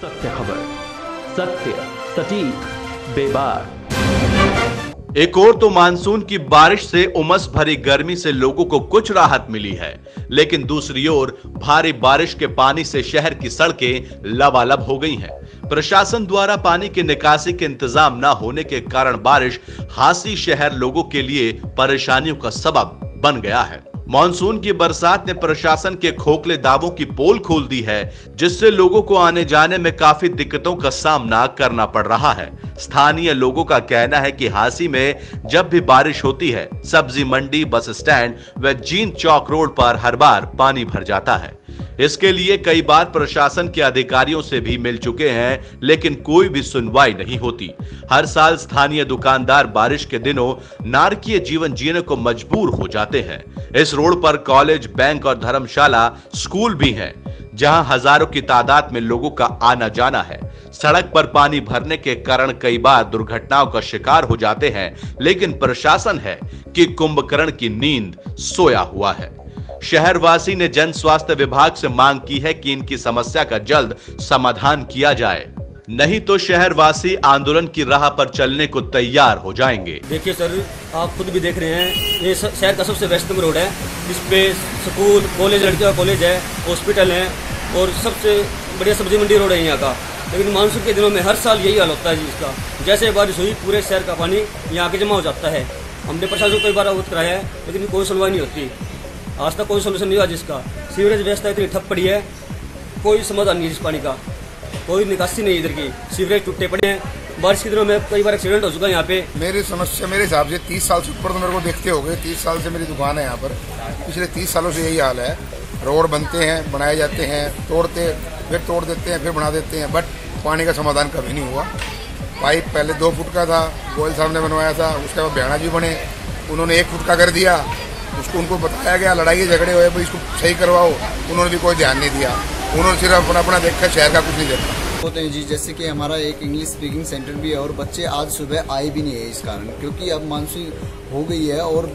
सत्य खबर। सत्य, सटीक, बेबाक। एक और तो मानसून की बारिश से उमस भरी गर्मी से लोगों को कुछ राहत मिली है, लेकिन दूसरी ओर भारी बारिश के पानी से शहर की सड़कें लबालब हो गई हैं। प्रशासन द्वारा पानी की निकासी के इंतज़ाम न होने के कारण बारिश हासी शहर लोगों के लिए परेशानियों का सबब बन गया है। मानसून की बरसात ने प्रशासन के खोखले दावों की पोल खोल दी है, जिससे लोगों को आने जाने में काफ़ी दिक्कतों का सामना करना पड़ रहा है। स्थानीय लोगों का कहना है कि हासी में जब भी बारिश होती है, सब्ज़ी मंडी, बस स्टैंड व जीन चौक रोड पर हर बार पानी भर जाता है। इसके लिए कई बार प्रशासन के अधिकारियों से भी मिल चुके हैं, लेकिन कोई भी सुनवाई नहीं होती। हर साल स्थानीय दुकानदार बारिश के दिनों नारकीय जीवन जीने को मजबूर हो जाते हैं। इस रोड पर कॉलेज, बैंक और धर्मशाला, स्कूल भी हैं, जहाँ हज़ारों की तादाद में लोगों का आना जाना है। सड़क पर पानी भरने के कारण कई बार दुर्घटनाओं का शिकार हो जाते हैं, लेकिन प्रशासन है कि कुंभकर्ण की नींद सोया हुआ है। शहरवासी ने जन स्वास्थ्य विभाग से मांग की है कि इनकी समस्या का जल्द समाधान किया जाए। नहीं तो शहरवासी आंदोलन की राह पर चलने को तैयार हो जाएँगे। देखिए सर, आप खुद भी देख रहे हैं, ये शहर का सबसे व्यस्तम रोड है। इस पे स्कूल, कॉलेज, लड़कियों का कॉलेज है, हॉस्पिटल है, और सबसे बढ़िया सब्ज़ी मंडी रोड है यहाँ का। लेकिन मानसून के दिनों में हर साल यही हाल होता है इसका। जैसे बारिश हुई, पूरे शहर का पानी यहाँ के जमा हो जाता है। हमने प्रशासन को कई बार अवगत कराया है, लेकिन कोई सुनवाई नहीं होती। आज तक कोई सोल्यूशन नहीं हुआ जिसका। सीवरेज व्यवस्था इतनी ठप पड़ी है। कोई समाधान नहीं इस पानी का। कोई निकासी नहीं इधर की। सीवरेज टूटे पड़े हैं। बारिश के दिनों में कई बार एक्सीडेंट हो चुका है यहाँ पे। मेरी समस्या, मेरे हिसाब से तीस साल से ऊपर तो मेरे को देखते हो गए। तीस साल से मेरी दुकान है यहाँ पर। पिछले तीस सालों से यही हाल है। रोड बनते हैं, बनाए जाते हैं, तोड़ते, फिर तोड़ देते हैं, फिर बना देते हैं। बट पानी का समाधान कभी नहीं हुआ। पाइप पहले दो फुट का था गोयल साहब ने बनवाया था, उसके बाद बयाना भी बने। उन्होंने एक फुट का कर दिया। उसको उनको बताया गया, लड़ाई झगड़े हुए, भाई इसको सही करवाओ। उन्होंने भी कोई ध्यान नहीं दिया। उन्होंने सिर्फ़ अपना अपना देखा शहर का कुछ नहीं देखा। होते हैं जी, जैसे कि हमारा एक इंग्लिश स्पीकिंग सेंटर भी है और बच्चे आज सुबह आए भी नहीं है इस कारण, क्योंकि अब मानसून हो गई है और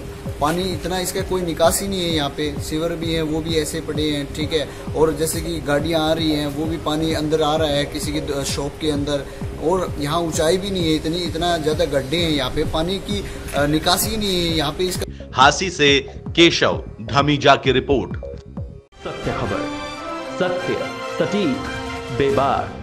पानी इतना इसका कोई निकास ही नहीं है यहाँ पे। सीवर भी है, वो भी ऐसे पड़े हैं, ठीक है। और जैसे कि गाड़ियाँ आ रही हैं, वो भी पानी अंदर आ रहा है किसी की शॉप के अंदर। और यहाँ ऊंचाई भी नहीं है, इतनी इतना ज़्यादा गड्ढे हैं यहाँ पे। पानी की निकासी नहीं है यहाँ पे इसका हासी से केशव धमीजा की रिपोर्ट। सत्य खबर सत्य सटीक बेबाक।